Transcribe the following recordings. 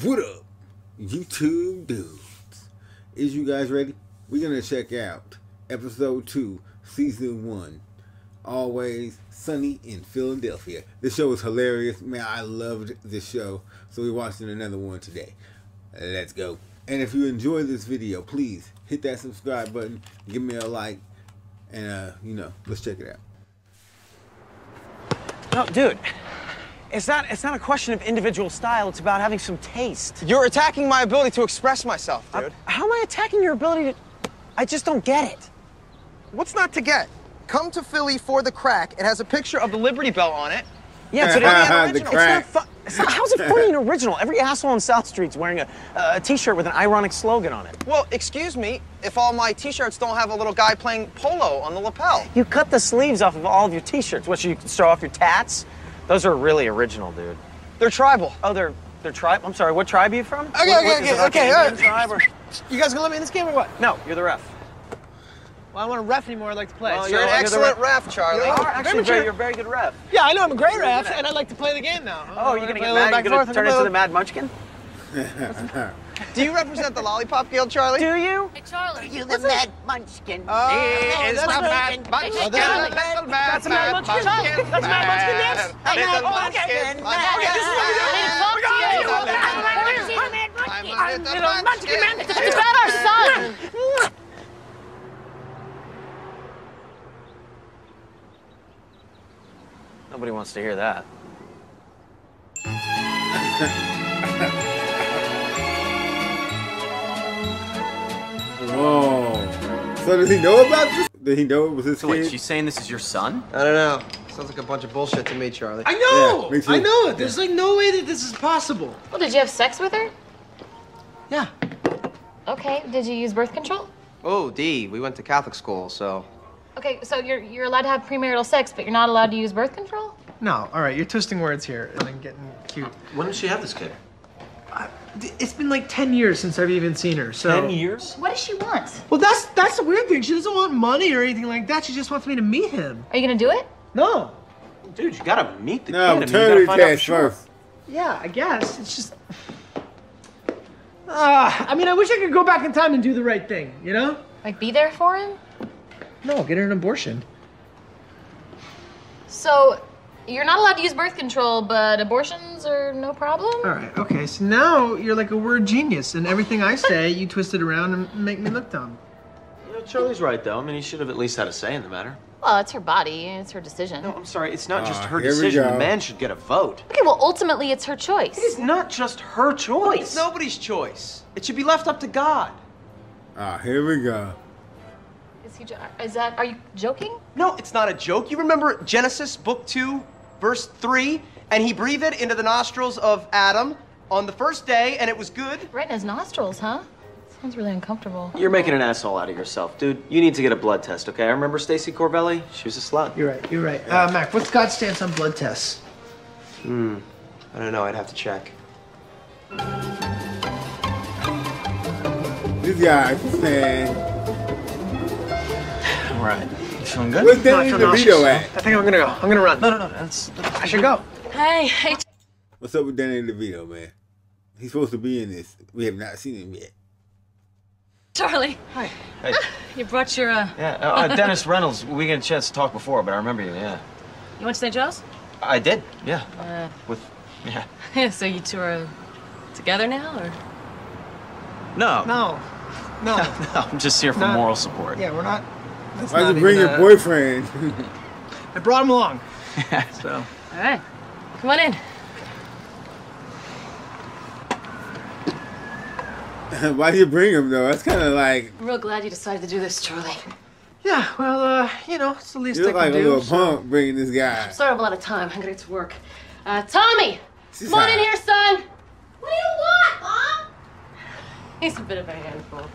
What up, YouTube dudes? Is you guys ready? We're gonna check out episode two, season one. Always sunny in Philadelphia. This show is hilarious, man. I loved this show, so we're watching another one today. Let's go. And if you enjoy this video, please hit that subscribe button, give me a like, and uh, you know, let's check it out. No, dude. It's not it's not a question of individual style, it's about having some taste. You're attacking my ability to express myself, dude. How am I attacking your ability to I just don't get it. What's not to get? Come to Philly for the crack. It has a picture of the Liberty Bell on it. Yeah, but The it's, crack. it's not fu- it's not, how's it funny and original? Every asshole on South Street's wearing a, a t-shirt with an ironic slogan on it. Well, excuse me if all my t-shirts don't have a little guy playing polo on the lapel. You cut the sleeves off of all of your t-shirts. What, so you can show off your tats? Those are really original, dude. They're tribal. Oh, they're they're tribe. I'm sorry. What tribe are you from? Okay, What- okay, what- is okay, like okay, an all Indian right. tribe or- You guys gonna let me in this game or what? No, you're the ref. Well, I don't want to ref anymore. I'd like to play. Well, So- You're an excellent ref. ref, Charlie. You are actually Very very, you're a very good ref. yeah, I know I'm a great ref, and I'd like to play the game now. Oh, you're gonna get mad? back You're and gonna turn into the Mad Munchkin? Do you represent the Lollipop Guild, Charlie? Do you? Hey, Charlie. You the mad munchkin. Oh, Hey, that's that's not right. bad. Oh, that's Little That's a Mad Munchkin? Munchkin. That's a Mad Munchkin dance? Bad. Hey, Little Mad Munchkin. Munchkin. Munchkin. This is what we do. I need to talk to you. Little I want to see the Mad I'm Munchkin. a little munchkin. It's about our son. Nobody wants to hear that. Whoa. So does he know about this? Did he know it was his So wait, kid? she's saying this is your son? I don't know. Sounds like a bunch of bullshit to me, Charlie. I know. Yeah. I know it. There's like no way that this is possible. Well, did you have sex with her? Yeah. Okay. Did you use birth control? Oh, D, we went to Catholic school, so. Okay, so you're you're allowed to have premarital sex, but you're not allowed to use birth control? No. All right. You're twisting words here and then getting cute. When did she have this kid? It's been like ten years since I've even seen her. So. Ten years? What does she want? Well, that's that's the weird thing. She doesn't want money or anything like that. She just wants me to meet him. Are you gonna do it? No. Dude, you gotta meet the No, kid. I mean, you gotta find out for test sure. first. Yeah, I guess it's just. Uh, I mean, I wish I could go back in time and do the right thing. You know? Like be there for him? No, get her an abortion. So you're not allowed to use birth control, but abortions are no problem? All right. Okay. So now you're like a word genius, and everything I say, you twist it around and make me look dumb. You know, Charlie's right, though. I mean, he should have at least had a say in the matter. Well, it's her body, it's her decision. No, I'm sorry. It's not just Ah, her here we decision. go. The man should get a vote. Okay, well ultimately it's her choice. It's not just her choice. It's nobody's choice. It should be left up to God. Ah, here we go. Is he jo- is that are you joking? No, it's not a joke. You remember Genesis book 2, verse 3? And he breathed it into the nostrils of Adam on the first day, and it was good. Right in his nostrils, huh? Sounds really uncomfortable. You're making an asshole out of yourself, dude. You need to get a blood test, okay? I remember Stacy Corbelli. She was a slut. You're right. You're right. Uh, Mac, what's God's stance on blood tests? Hmm. I don't know. I'd have to check. This guy, man. All right. You feeling good? Where's Danny DeVito at? I think I'm gonna go. I'm gonna run. No, no, no. That's, I should go. Hey, hey. What's up with Danny DeVito, man? He's supposed to be in this. We have not seen him yet. Charlie. Hi. Hey. You brought your uh Yeah, uh, uh, Dennis Reynolds. We got a chance to talk before, but I remember you. Yeah, you went to St. Joe's? I did. Yeah, Uh with yeah. so you two are together now or No, No. No. no. I'm just here for Not- moral support. yeah, we're not. That's Why'd not you bring your uh, boyfriend? I brought him along. so. Alright. Come on in. Why'd you bring him though? That's kind of like I'm real glad you decided to do this, Charlie. Yeah. Well, uh, you know, it's the least you I look can like a do. little so- punk bringing this guy. Sorry, I have a lot of time. I gotta get to work. Uh, Tommy! She's Come on in here, son! What do you want, Mom? He's a bit of a handful.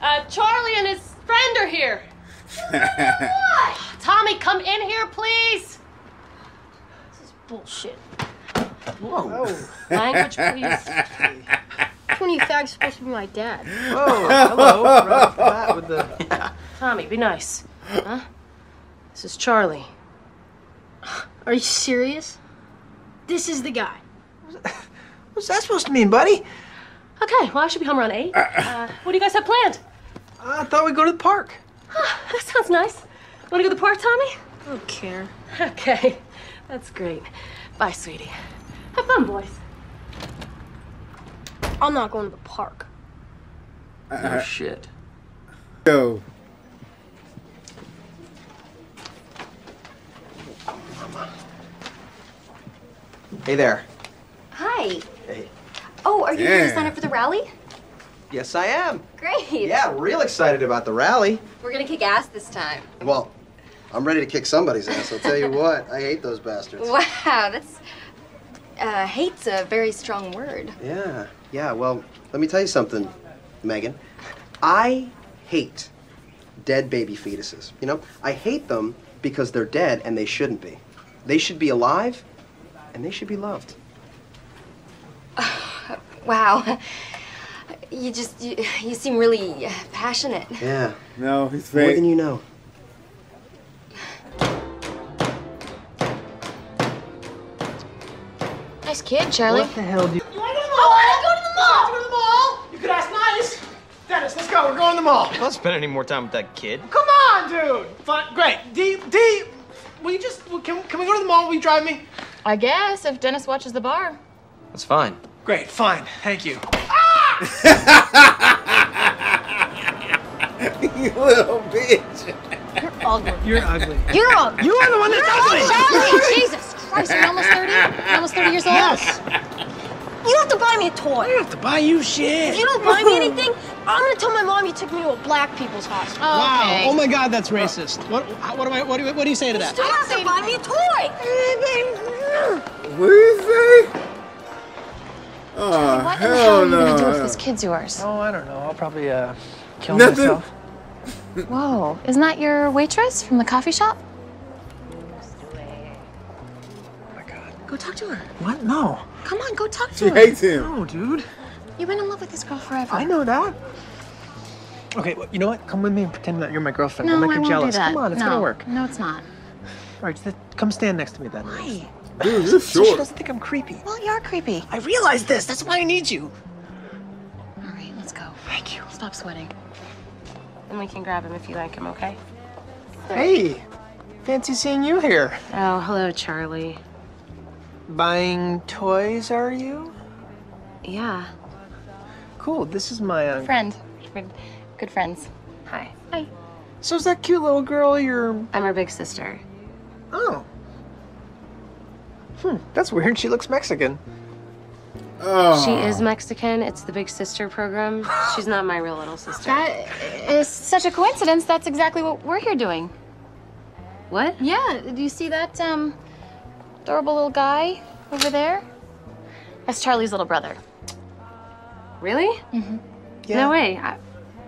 Uh, Charlie and his friend are here. Tommy, come in here, please. This is bullshit. Whoa. Language, please. Which one you fags supposed to be my dad? Oh, hello. right off with the. Tommy, be nice. Huh? This is Charlie. Are you serious? This is the guy. What's that supposed to mean, buddy? Okay, well, I should be home around 8. Uh, what do you guys have planned? I thought we'd go to the park. Ah, that sounds nice. Want to go to the park, Tommy? I don't care. Okay, that's great. Bye, sweetie. Have fun, boys. I'm not going to the park. No uh, shit. Go. Hey there. Hi. Hey. Oh, are you here to sign up for the rally? Yes, I am. Great. Yeah, real excited about the rally. We're gonna kick ass this time. Well, I'm ready to kick somebody's ass. I'll tell you what. I hate those bastards. Wow, that's. Uh, hate's a very strong word. Yeah, yeah. Well, let me tell you something, Megan. I hate dead baby fetuses. You know, I hate them because they're dead and they shouldn't be. They should be alive and they should be loved. Wow. You just. You, you seem really uh, passionate. Yeah, no, he's more fake. than you know. Nice kid, Charlie. What the hell do you. I want to go to the mall. You want to Go to the mall. You could ask nice. Dennis, let's go. We're going to the mall. I'm not spend any more time with that kid. Come on, dude. Fine. Great. D. D. Will you just? Can, can we go to the mall? Will you drive me? I guess if Dennis watches the bar. That's fine. Great. Fine. Thank you. you little bitch. You're ugly. You're ugly. You're ugly. You are the one that's ugly. Charlie, Jesus Christ, you're almost 30? You're almost 30 years old? Yes. You don't have to buy me a toy. I don't have to buy you shit. If you don't buy me anything, I'm gonna tell my mom you took me to a black people's hospital. Oh, Wow. okay. Oh my God, that's racist. What? What do I? What do, you- what do you say to that? You don't have to buy me a toy. What did you say? Oh, what in hell hell are you gonna do with no. this kid's yours? Oh, I don't know. I'll probably uh, kill Nothing. myself. Whoa, isn't that your waitress from the coffee shop? Oh my God. Go talk to her. What? No. Come on, go talk to She her. hates him. No, dude. You've been in love with this girl forever. I know that. Okay, well, you know what? Come with me and pretend that you're my girlfriend. No, I'll make I her won't jealous. do that. Come on, it's no. gonna work. No, it's not. All right, just come stand next to me then. Why? Dude, you're So she doesn't think I'm creepy. Well, you're creepy. I realize this. That's why I need you. All right, let's go. Thank you. Stop sweating. And we can grab him if you like him, okay? Hey, fancy seeing you here. Oh, hello, Charlie. Buying toys, are you? Yeah. Cool. This is my. Uh... Friend. We're good friends. Hi. Hi. So is that cute little girl your? I'm her big sister. Oh. Hmm. That's weird. She looks Mexican. Oh. She is Mexican. It's the Big Sister program. She's not my real little sister. That is such a coincidence. That's exactly what we're here doing. what? Yeah, do you see that um adorable little guy over there? That's Charlie's little brother. Really? Mm-hmm. Yeah. No way. I,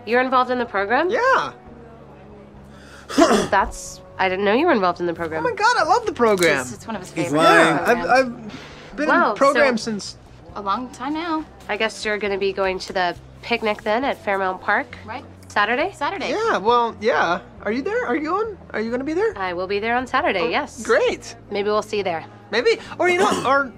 you're involved in the program? Yeah. That's. I didn't know you were involved in the program. Oh my God, I love the program. It's, it's one of his He's favorite lying. I've. I've been Wow, in the program so- since. a long time now, I guess you're going to be going to the picnic then at Fairmount Park right? Saturday? Saturday. Yeah. Well, yeah. Are you there? Are you going? Are you gonna be there? I will be there on Saturday, oh, yes. Great. Maybe we'll see you there. Maybe, or you know, or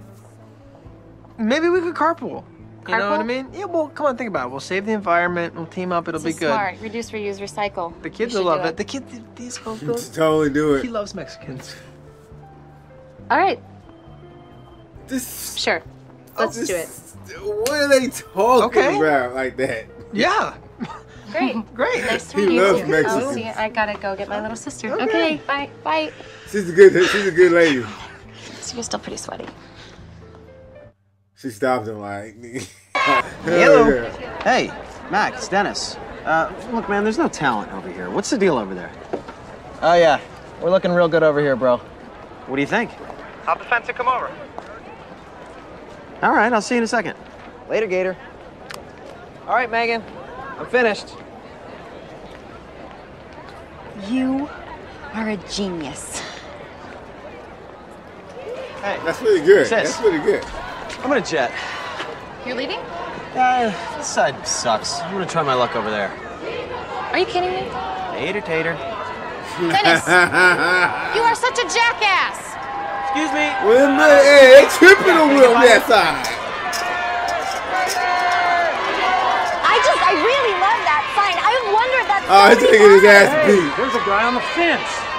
maybe we could carpool. You know what I mean? Yeah. Well, come on, think about it. We'll save the environment. We'll team up. It'll This be good. smart. Reduce, reuse, recycle. The kids will love do it. The kids, these girls, girls. totally do it. He loves Mexicans. All right, This, sure. Let's do it. this- What are they talking Okay. about like that? Yeah. Great. Great. Nice to He meet you. loves oh, too. Mexicans. I'll see. I gotta go get my little sister. Okay. Okay, bye. Bye. She's a good. She's a good lady. So you're still pretty sweaty. She stopped him like. Hello. Hey, Max, Dennis. Uh, look, man, there's no talent over here. What's the deal over there? Oh, yeah. We're looking real good over here, bro. What do you think? Hop the fence and come over. All right, I'll see you in a second. Later, Gator. All right, Megan. I'm finished. You are a genius. Hey, That's pretty good. That's pretty good. I'm gonna jet. You're leaving? Uh, this side sucks. I'm gonna try my luck over there. Are you kidding me? Tater tater. Dennis, you are such a jackass. Excuse me. Well, the hey, eh, eh, tripping over on that side. I just, I really love that sign. I wonder if that's. Oh, he's taking his ass beat. There's a guy on the fence.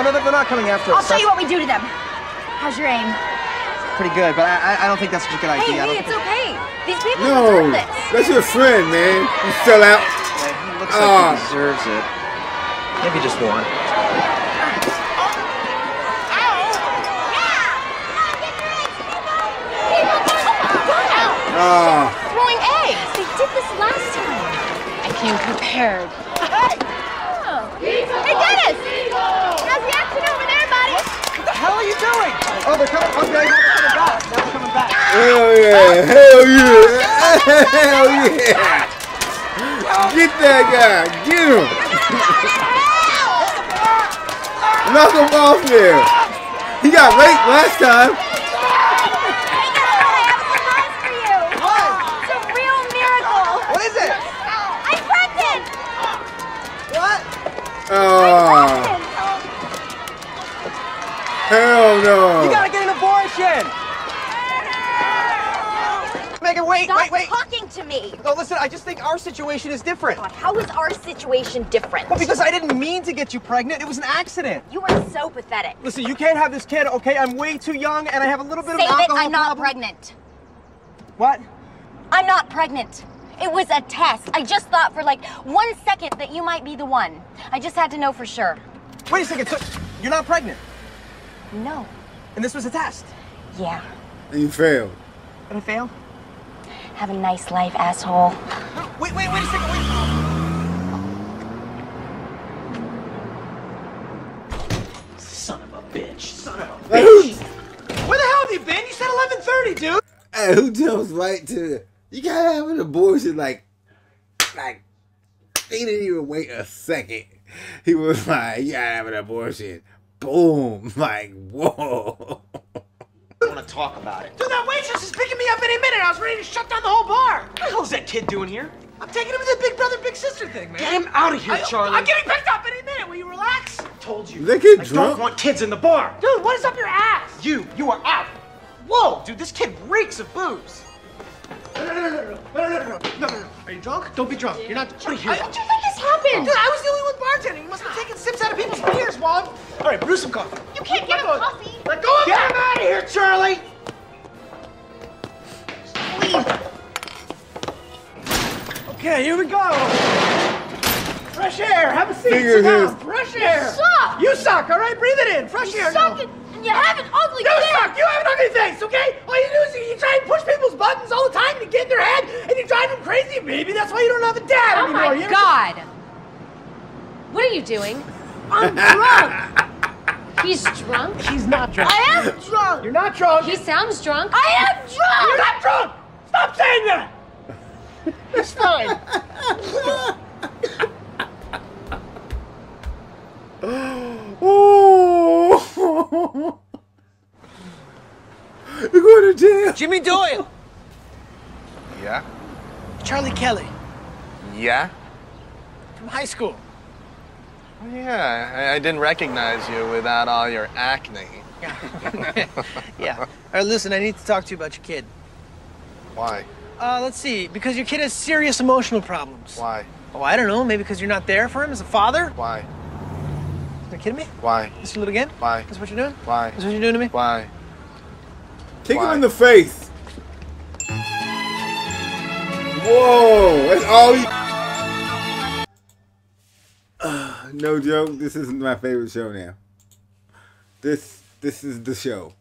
Oh, no, they're not coming after I'll us. show you what we do to them. How's your aim? Pretty good, but I, I- I don't think that's a good idea. I hey, don't it's think- okay. These people No, deserve this. that's your friend, man. You fell out. He looks Ah. like he deserves it. Maybe just one. Ah, Throwing eggs. They did this last time. I came prepared. Hey, Dennis! How's the action over there, buddy? What the hell are you doing? Oh, they're coming. Oh, okay, now they're coming back. Now they're coming back. hell yeah, hell yeah, hell yeah. Get that guy, get him. Knock him off there. He got raped last time. Hey, guys, I have a good mind for you. What? It's a real miracle. What is it? I'm pregnant. What? Oh, hell no. You gotta get an abortion. Megan, wait, Stop wait, wait. talking to me. No, listen, I just think our situation is different. God, how is our situation different? Well, because I didn't mean to get you pregnant. It was an accident. You are so pathetic. Listen, you can't have this kid, okay? I'm way too young and I have a little bit Save of an it. alcohol I'm not problem. pregnant. What? I'm not pregnant. It was a test. I just thought for like one second that you might be the one. I just had to know for sure. Wait a second. So you're not pregnant? No. And this was a test? Yeah. And you failed. Did I fail? Have a nice life, asshole. Wait, wait, wait a second. Wait. Son of a bitch. Son of a bitch. Where the hell have you been? You said 11:30, dude. hey, who jumps right to? You gotta have an abortion like, like. He didn't even wait a second. He was like, "You gotta have an abortion." Boom! Like, whoa. I don't want to talk about it. Dude, that waitress is picking me up any minute. I was ready to shut down the whole bar. What the hell's that kid doing here? I'm taking him to the big brother, big sister thing, man. Get him out of here, I, Charlie. I'm getting picked up any minute. Will you relax? I told you. Is that kid I drunk? don't want kids in the bar. Dude, what is up your ass? You, you are out. Whoa, dude, this kid reeks of booze. No, no, no, no, no, no, no, no, no, no, no, no. Are you drunk? Don't be drunk. You're not. What are you? What do you think has happened? Dude, I was the only one bartending. You must be taking sips out of people's beers, Mom. All right, brew some coffee. You can't get Let a coffee. Let go of Get him out of here, Charlie. Okay, here we go. Fresh air. Have a seat. Fingers Sit down. Fresh air. You suck. You suck. All right, breathe it in. Fresh You air. suck now. and and you have an ugly You face. suck! You have an ugly face, okay? All you do is you, you try and push people's buttons all the time and you get in their head and you drive them crazy. Maybe that's why you don't have a dad Oh anymore. my You ever- god. What are you doing? I'm drunk. He's drunk. He's not drunk. I am drunk. You're not drunk. He sounds drunk. I am drunk! You're not drunk! Stop saying that! It's fine. Oh. You're going to jail. Jimmy Doyle. Yeah? Charlie Kelly Yeah? from high school. Oh, yeah, I, I didn't recognize you without all your acne. yeah. All right, listen, I need to talk to you about your kid. Why? Uh, let's see, because your kid has serious emotional problems. Why? Oh, I don't know, maybe because you're not there for him as a father? Why? Are you kidding me? Why? This is your little again? Why? This what you're doing? Why? This what you're doing to me? Why? Kick him in the face. Whoa, that's all you. Uh, no joke. This isn't my favorite show now. This this is the show.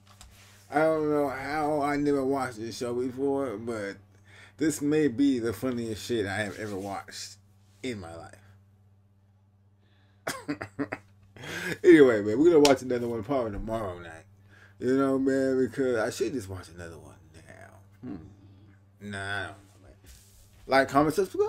I don't know how I never watched this show before, but this may be the funniest shit I have ever watched in my life. anyway, man, we're gonna watch another one probably tomorrow night. You know, man, because I should just watch another one now. Hmm. Nah, I don't know, man. Like, comment, subscribe.